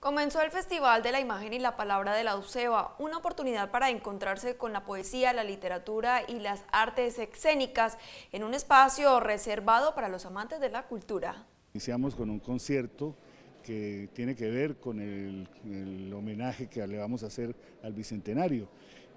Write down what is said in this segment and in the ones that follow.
Comenzó el Festival de la Imagen y la Palabra de la UCEBA, una oportunidad para encontrarse con la poesía, la literatura y las artes escénicas en un espacio reservado para los amantes de la cultura. Iniciamos con un concierto que tiene que ver con el, el, homenaje que le vamos a hacer al Bicentenario.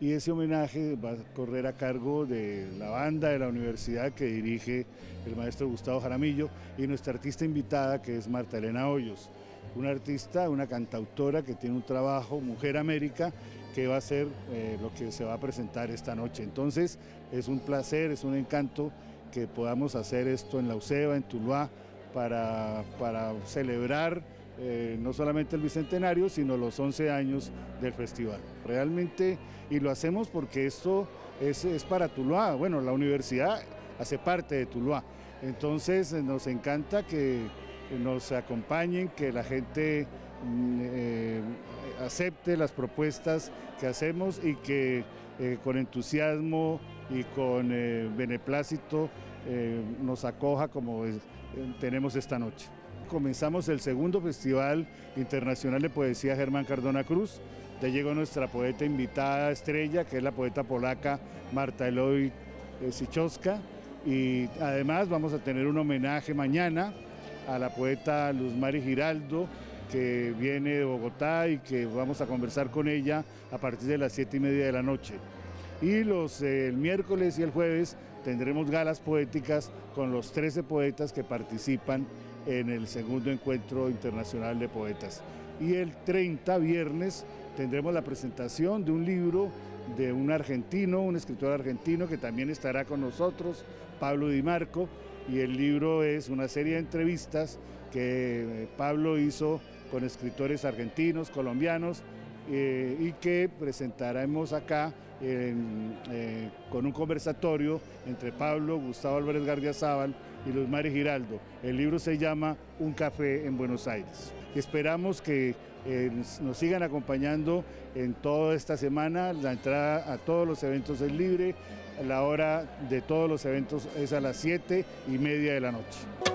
Y ese homenaje va a correr a cargo de la banda de la universidad que dirige el maestro Gustavo Jaramillo y nuestra artista invitada que es Marta Elena Hoyos una artista, una cantautora que tiene un trabajo, Mujer América, que va a ser eh, lo que se va a presentar esta noche. Entonces es un placer, es un encanto que podamos hacer esto en la UCEBA, en Tuluá, para, para celebrar eh, no solamente el Bicentenario, sino los 11 años del festival. Realmente, y lo hacemos porque esto es, es para Tuluá, bueno, la universidad hace parte de Tuluá, entonces nos encanta que nos acompañen, que la gente mm, eh, acepte las propuestas que hacemos y que eh, con entusiasmo y con eh, beneplácito nos acoja como tenemos esta noche. Comenzamos el segundo Festival Internacional de Poesía Germán Cardona Cruz. Ya llegó nuestra poeta invitada estrella, que es la poeta polaca Marta Eloy Sichowska. Y además vamos a tener un homenaje mañana a la poeta Luz Mari Giraldo, que viene de Bogotá y que vamos a conversar con ella a partir de las siete y media de la noche. Y los, eh, el miércoles y el jueves tendremos galas poéticas con los 13 poetas que participan en el segundo encuentro internacional de poetas. Y el 30, viernes, tendremos la presentación de un libro de un argentino, un escritor argentino que también estará con nosotros, Pablo Di Marco, y el libro es una serie de entrevistas que eh, Pablo hizo con escritores argentinos, colombianos, eh, y que presentaremos acá eh, con un conversatorio entre Pablo, Gustavo Álvarez Gardiazabal y Luz Mari Giraldo. El libro se llama Un café en Buenos Aires. esperamos que nos sigan acompañando en toda esta semana. La entrada a todos los eventos es libre. La hora de todos los eventos es a las 7 y media de la noche.